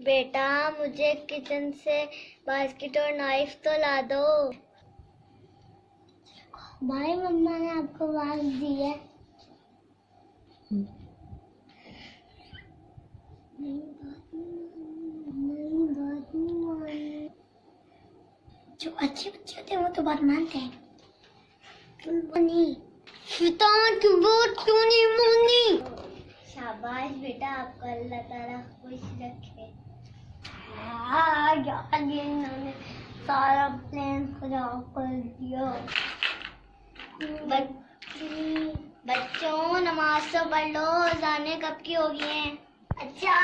बेटा मुझे किचन से बास्केट और नाइफ तो ला दो। भाई मम्मा ने आपको आवाज़ दी है। जो अच्छे बच्चे होते हैं वो तो बात मानते हैं। तुम नहीं क्यों क्यों नहीं मानी शाबाश बेटा आपको अल्लाह ताला खुश रखे। यार ये इन्होंने। सारा प्लान खराब कर दिया। बच्चों नमाज़ तो पढ़ लो जाने कब की हो गई है अच्छा।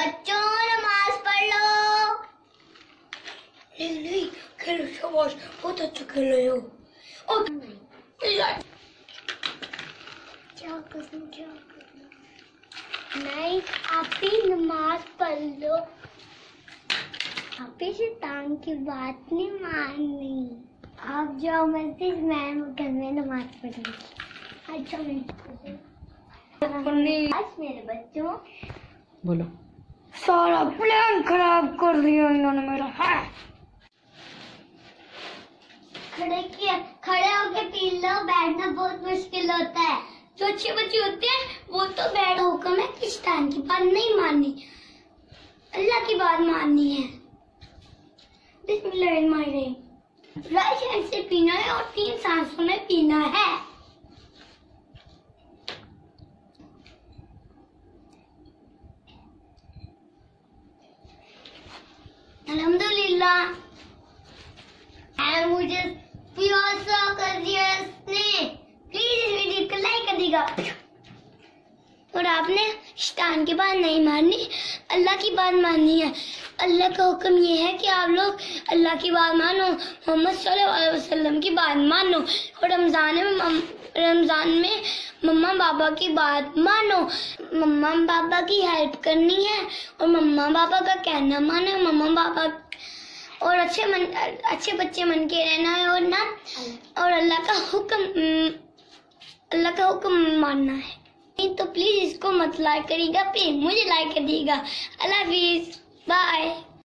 बच्चों नमाज़ पढ़ लो। नहीं नहीं खेलो शाबाश। बहुत अच्छा खेल रहे हो। और क्या कसम क्या नहीं आप ही नमाज़ पढ़ लो। आप ही शैतान की बात नहीं माननी आप जाओ मस्जिद मैं घर में नमाज़ पढ़ूँगी। अच्छा मैं आज मेरे बच्चों बोलो। सारा प्लान खराब कर दिया इन्होंने मेरा। है। खड़े किया खड़े होके पी लो बैठना बहुत मुश्किल होता है अच्छे बच्चे होते हैं, वो तो बैठ हुक्म है किस की बात नहीं माननी। अल्लाह की बात माननी है। राइट हैंड से पीना है और तीन सांसों में पीना है। अल्हम्दुलिल्लाह मुझे प्यासा कर दिया इसने प्लीज़ इस वीडियो को लाइक कर देगा और आपने शैतान की बात नहीं माननी अल्लाह की बात माननी है। अल्लाह का हुक्म ये है कि आप लोग अल्लाह की बात मानो, मोहम्मद वसल्लम की बात मानो और रमज़ान में रमज़ान में मम्मा पापा की बात मानो। मम्मा पापा की हेल्प करनी है और मम्मा पापा का कहना मानो। मम्मा पापा और अच्छे मन, अच्छे बच्चे मन के रहना है और ना, और अल्लाह का हुक्म अल्लाह का हुक्म मानना है। नहीं तो प्लीज़ इसको मत लाइक करिएगा प्लीज़ मुझे लाइक करिएगा। अल्लाह हाफिज बाय